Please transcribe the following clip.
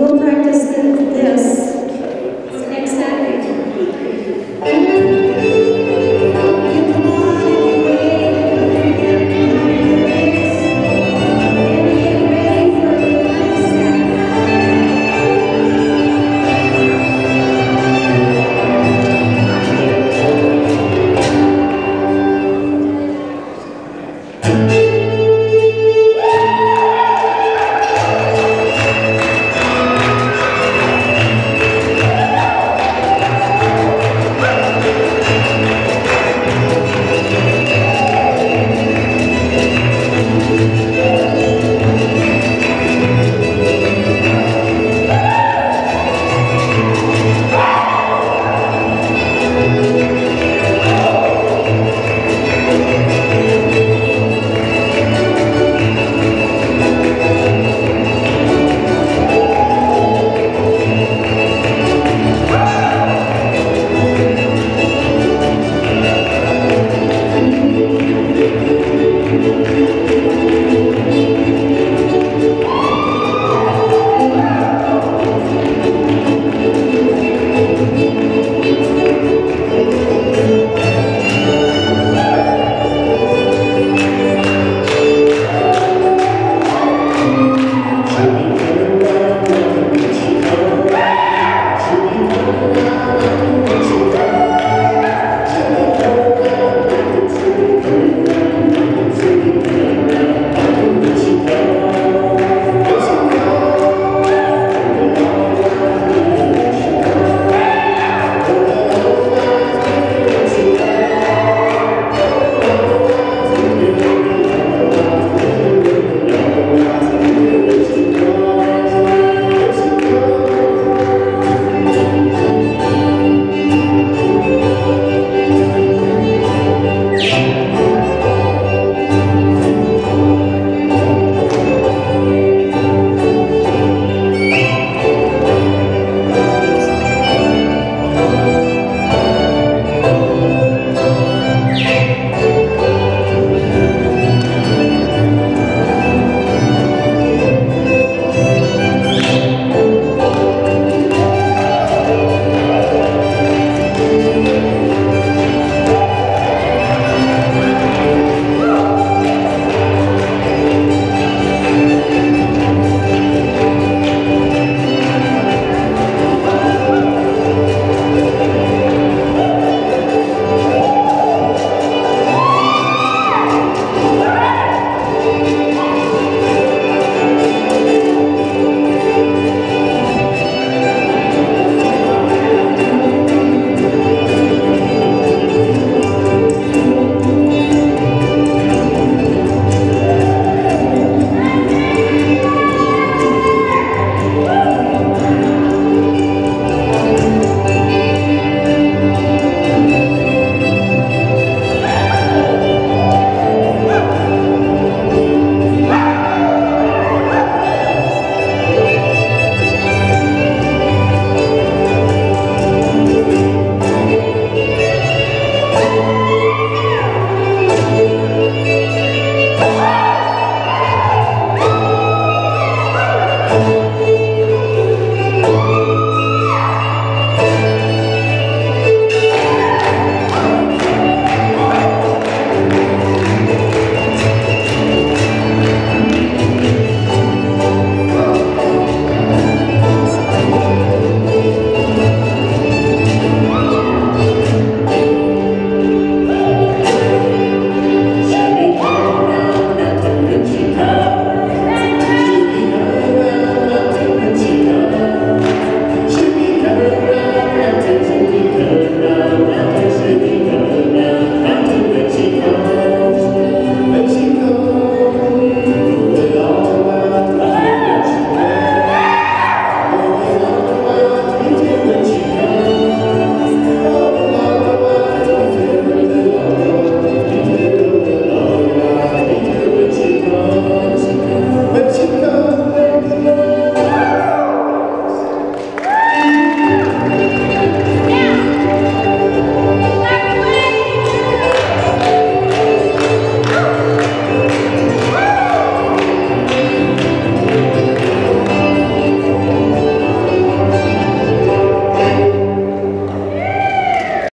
we'll practice this.